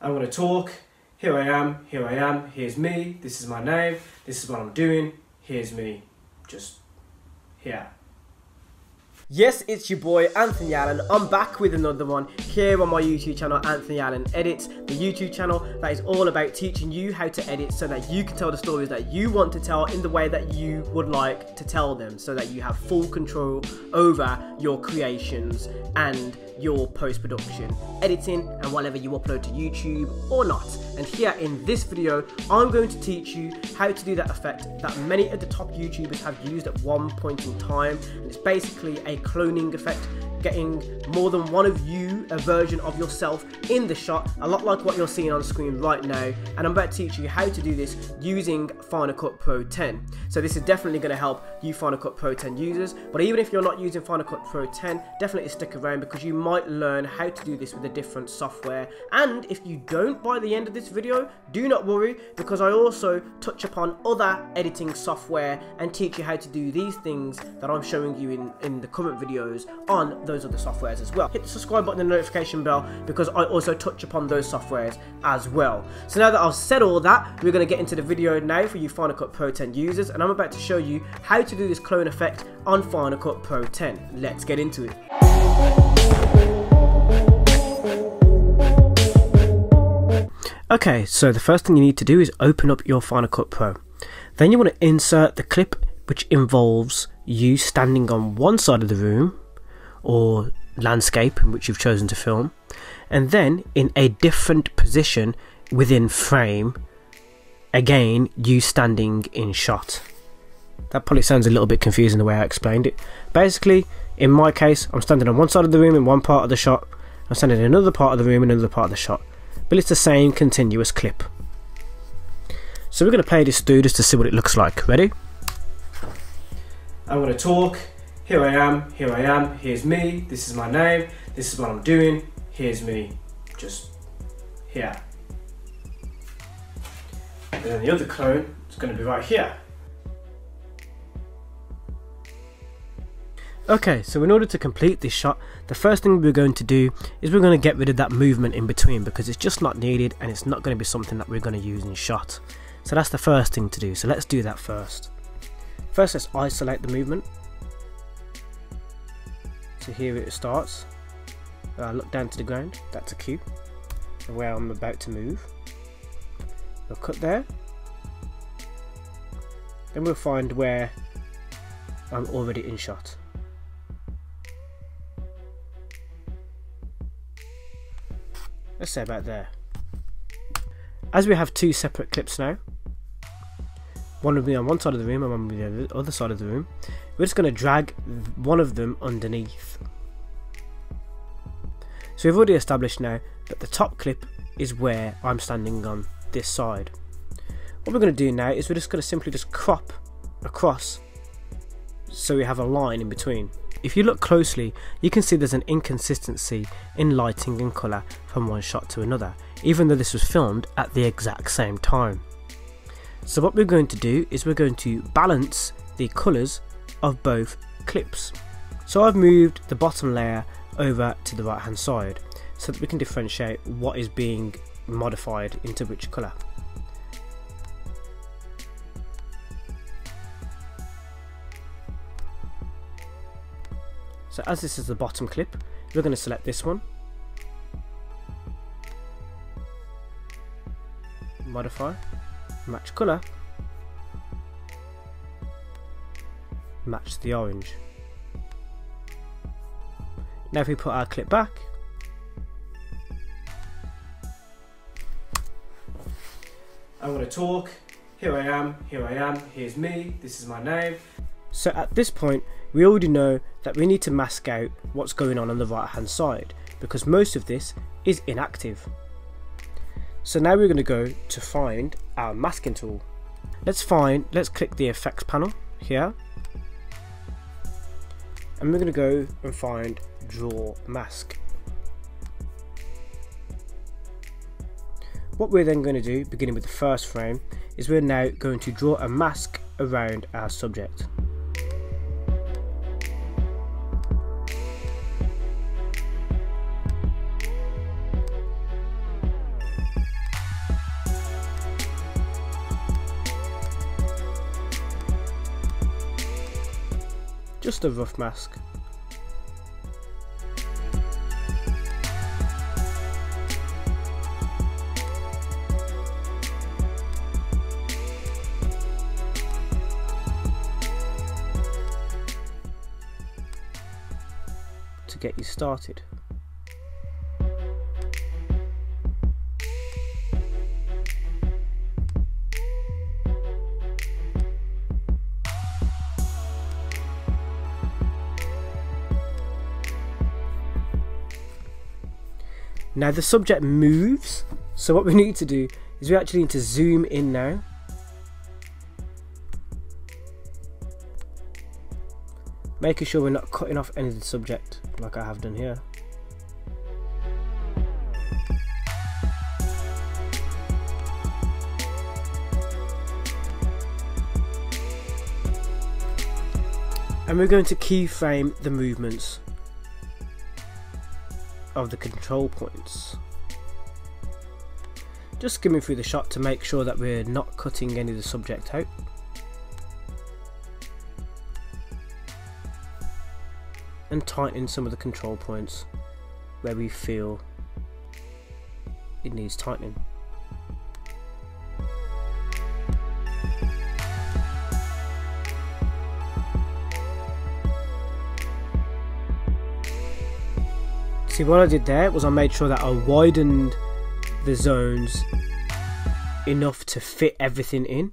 I'm going to talk. Here I am, here I am, here's me, this is my name, this is what I'm doing, here's me, just here. Yes, it's your boy Anthony Allen. I'm back with another one here on my YouTube channel, Anthony Allen Edits, the YouTube channel that is all about teaching you how to edit so that you can tell the stories that you want to tell in the way that you would like to tell them, so that you have full control over your creations and your post production, editing, and whatever you upload to YouTube or not. And here in this video, I'm going to teach you how to do that effect that many of the top YouTubers have used at one point in time. And it's basically a cloning effect getting more than one of you, a version of yourself in the shot, a lot like what you're seeing on screen right now. And I'm about to teach you how to do this using Final Cut Pro 10. So this is definitely going to help you Final Cut Pro 10 users. But even if you're not using Final Cut Pro 10, definitely stick around because you might learn how to do this with a different software. And if you don't by the end of this video, do not worry because I also touch upon other editing software and teach you how to do these things that I'm showing you in, in the current videos on those other softwares as well. Hit the subscribe button and notification bell because I also touch upon those softwares as well. So now that I've said all that, we're going to get into the video now for you Final Cut Pro 10 users and I'm about to show you how to do this clone effect on Final Cut Pro 10. Let's get into it. Okay, so the first thing you need to do is open up your Final Cut Pro. Then you want to insert the clip which involves you standing on one side of the room or landscape in which you've chosen to film, and then in a different position within frame, again, you standing in shot. That probably sounds a little bit confusing the way I explained it. Basically, in my case, I'm standing on one side of the room in one part of the shot, I'm standing in another part of the room in another part of the shot, but it's the same continuous clip. So we're going to play this through just to see what it looks like. Ready? I'm going to talk. Here I am, here I am, here's me, this is my name, this is what I'm doing, here's me, just here. And then the other clone is going to be right here. Okay, so in order to complete this shot, the first thing we're going to do is we're going to get rid of that movement in between because it's just not needed and it's not going to be something that we're going to use in shot. So that's the first thing to do, so let's do that first. First let's isolate the movement so here it starts. I look down to the ground, that's a cue where I'm about to move. We'll cut there. Then we'll find where I'm already in shot. Let's say about there. As we have two separate clips now, one will be on one side of the room and one will be on the other side of the room. We're just going to drag one of them underneath. So we've already established now that the top clip is where I'm standing on this side. What we're going to do now is we're just going to simply just crop across so we have a line in between. If you look closely, you can see there's an inconsistency in lighting and colour from one shot to another, even though this was filmed at the exact same time. So what we're going to do is we're going to balance the colours of both clips. So I've moved the bottom layer over to the right hand side so that we can differentiate what is being modified into which colour. So as this is the bottom clip, we're going to select this one, modify, match colour, match the orange. Now if we put our clip back, I'm going to talk, here I am, here I am, here's me, this is my name. So at this point, we already know that we need to mask out what's going on on the right hand side because most of this is inactive. So now we're going to go to find our masking tool. Let's find, let's click the effects panel here. And we're going to go and find draw mask. What we're then going to do, beginning with the first frame, is we're now going to draw a mask around our subject. Just a rough mask. to get you started. Now the subject moves, so what we need to do is we actually need to zoom in now. Making sure we're not cutting off any of the subject like I have done here. And we're going to keyframe the movements of the control points. Just skimming through the shot to make sure that we're not cutting any of the subject out. And tightening some of the control points where we feel it needs tightening. See what I did there was I made sure that I widened the zones enough to fit everything in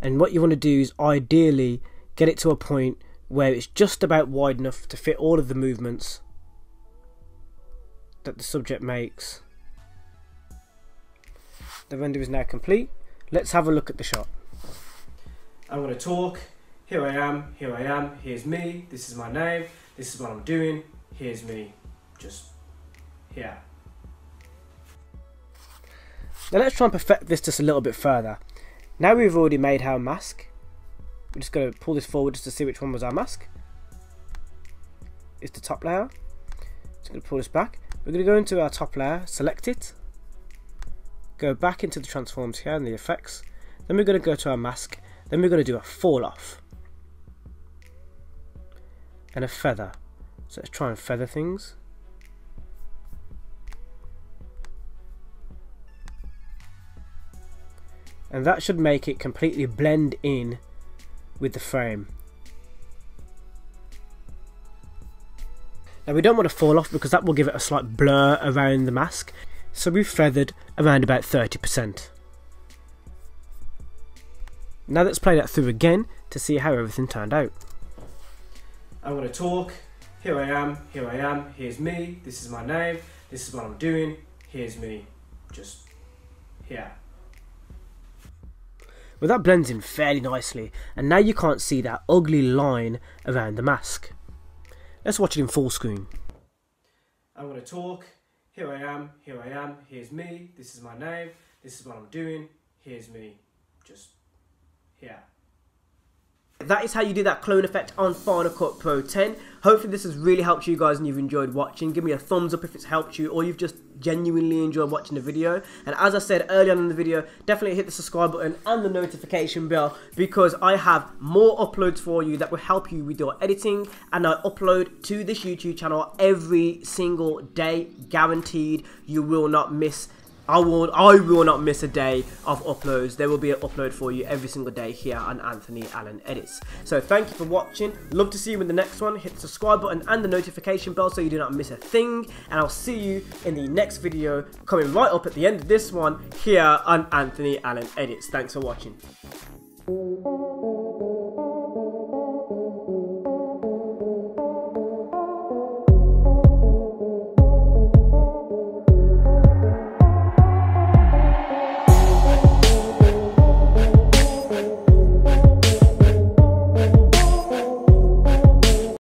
and what you want to do is ideally get it to a point where it's just about wide enough to fit all of the movements that the subject makes. The render is now complete. Let's have a look at the shot. I'm going to talk. Here I am, here I am, here's me, this is my name, this is what I'm doing, here's me. Just yeah. Now let's try and perfect this just a little bit further. Now we've already made our mask. We're just going to pull this forward just to see which one was our mask. It's the top layer. Just going to pull this back. We're going to go into our top layer, select it, go back into the transforms here and the effects. Then we're going to go to our mask. Then we're going to do a fall off and a feather. So let's try and feather things. And that should make it completely blend in with the frame. Now we don't want to fall off because that will give it a slight blur around the mask, so we've feathered around about 30%. Now let's play that through again to see how everything turned out. I'm going to talk. Here I am, here I am, here's me, this is my name, this is what I'm doing, here's me. Just here. Well, that blends in fairly nicely, and now you can't see that ugly line around the mask. Let's watch it in full screen. I'm going to talk. Here I am, here I am, here's me, this is my name, this is what I'm doing, here's me. Just here. That is how you do that clone effect on Final Cut Pro 10. Hopefully this has really helped you guys and you've enjoyed watching. Give me a thumbs up if it's helped you or you've just genuinely enjoyed watching the video. And as I said earlier on in the video, definitely hit the subscribe button and the notification bell because I have more uploads for you that will help you with your editing and I upload to this YouTube channel every single day, guaranteed. You will not miss I will I will not miss a day of uploads. There will be an upload for you every single day here on Anthony Allen Edits. So thank you for watching. Love to see you in the next one. Hit the subscribe button and the notification bell so you do not miss a thing. And I'll see you in the next video coming right up at the end of this one here on Anthony Allen Edits. Thanks for watching.